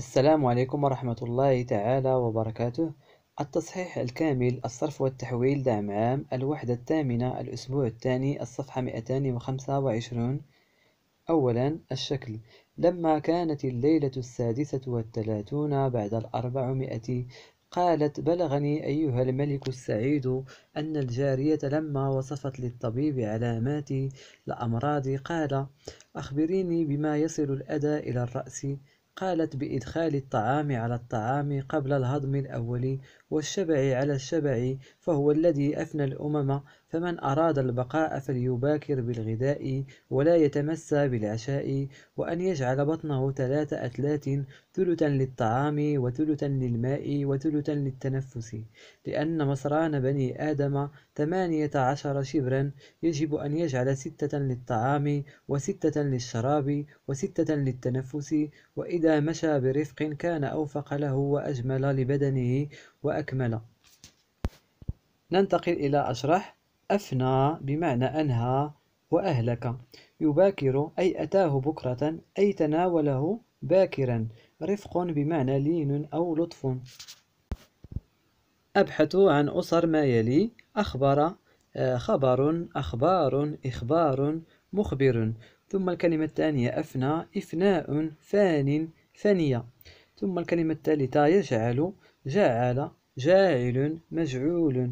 السلام عليكم ورحمة الله تعالى وبركاته. التصحيح الكامل الصرف والتحويل دعم عام الوحدة الثامنة الأسبوع الثاني الصفحة 225 أولا الشكل. لما كانت الليلة السادسة والثلاثون بعد الأربعمائة قالت بلغني أيها الملك السعيد أن الجارية لما وصفت للطبيب علامات الأمراض قال أخبريني بما يصل الأذى إلى الرأس قالت بإدخال الطعام على الطعام قبل الهضم الأول والشبع على الشبع فهو الذي أفنى الأمم فمن أراد البقاء فليباكر بالغذاء ولا يتمسى بالعشاء وأن يجعل بطنه ثلاث أتلات ثلثا للطعام وثلثا للماء وثلثا للتنفس لأن مصران بني آدم ثمانية عشر شبرا يجب أن يجعل ستة للطعام وستة للشراب وستة للتنفس وإذا مشى برفق كان أوفق له وأجمل لبدنه وأكمل. ننتقل إلى أشرح. أفنى بمعنى أنهى وأهلك. يباكر أي أتاه بكرة أي تناوله باكرا. رفق بمعنى لين أو لطف. أبحث عن أسر ما يلي. أخبر آه، خبر أخبار إخبار مخبر. ثم الكلمة الثانية أفنى. إفناء فان. فنية ثم الكلمة الثالثة يجعل جعل جاعل مجعول.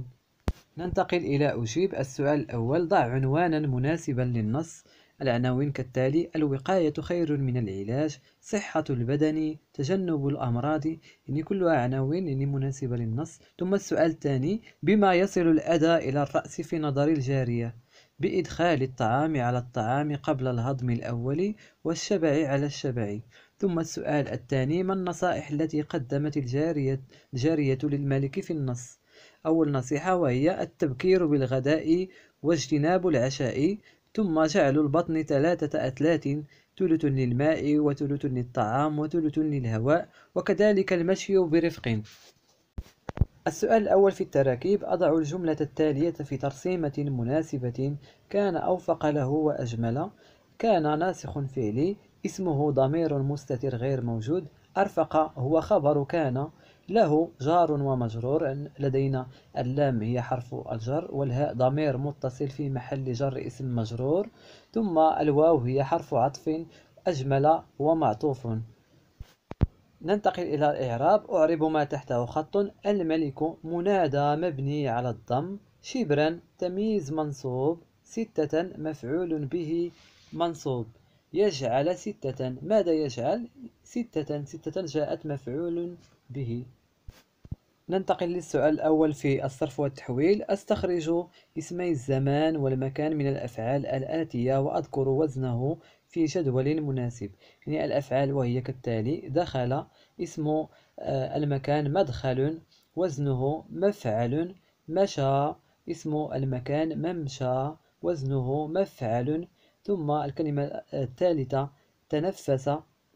ننتقل إلى أجيب. السؤال الأول ضع عنوانا مناسبا للنص العناوين كالتالي الوقاية خير من العلاج صحة البدن تجنب الأمراض. يعني كلها عناوين يعني مناسبة للنص. ثم السؤال الثاني بما يصل الأذى إلى الرأس في نظر الجارية؟ بإدخال الطعام على الطعام قبل الهضم الأول والشبع على الشبع. ثم السؤال الثاني ما النصائح التي قدمت الجارية, الجارية للملك في النص؟ أول نصيحة وهي التبكير بالغداء واجتناب العشاء ثم جعل البطن ثلاثة أتلات ثلث للماء وثلث للطعام وثلث للهواء وكذلك المشي برفق. السؤال الأول في التراكيب أضع الجملة التالية في ترسيمة مناسبة كان أوفق له وأجمل. كان ناسخ فعلي اسمه ضمير مستتر غير موجود. أرفق هو خبر كان له جار ومجرور. لدينا اللام هي حرف الجر والهاء ضمير متصل في محل جر اسم مجرور. ثم الواو هي حرف عطف أجمل ومعطوف. ننتقل إلى الإعراب. أعرب ما تحته خط. الملك منادى مبني على الضم. شبرا تمييز منصوب. ستة مفعول به منصوب. يجعل ستة. ماذا يجعل؟ ستة. ستة جاءت مفعول به. ننتقل للسؤال الأول في الصرف والتحويل. أستخرج اسمي الزمان والمكان من الأفعال الآتية وأذكر وزنه في جدول مناسب. يعني الأفعال وهي كالتالي دخل اسم آه، المكان مدخل وزنه مفعل مشى اسم المكان ممشى وزنه مفعل ثم الكلمة الثالثة تنفس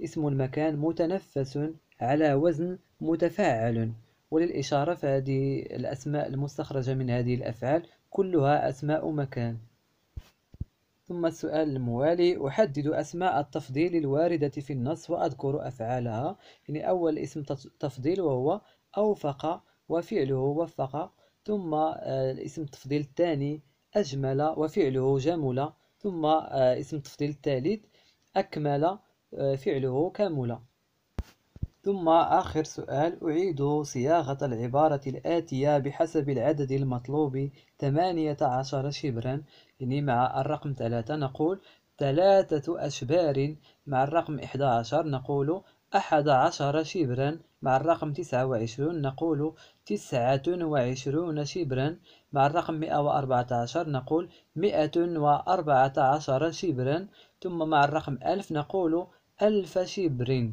اسم المكان متنفس على وزن متفاعل. وللإشارة فهذه الأسماء المستخرجة من هذه الأفعال كلها أسماء مكان. ثم السؤال الموالي أحدد أسماء التفضيل الواردة في النص وأذكر أفعالها. يعني أول اسم تفضيل وهو أوفق وفعله وفق. ثم آه، الاسم التفضيل الثاني أجمل وفعله جمل. ثم آه، اسم التفضيل الثالث أكمل آه، فعله كامل. ثم آخر سؤال أعيد صياغة العبارة الآتية بحسب العدد المطلوب ثمانية عشر شبرا. يعني مع الرقم ثلاثة نقول ثلاثة أشبار مع الرقم إحدى عشر نقول أحد عشر شبرا مع الرقم تسعة وعشرون نقول تسعة وعشرون شبرا مع الرقم مئة وأربعة عشر نقول مئة وأربعة عشر شبرا ثم مع الرقم ألف نقول ألف شبر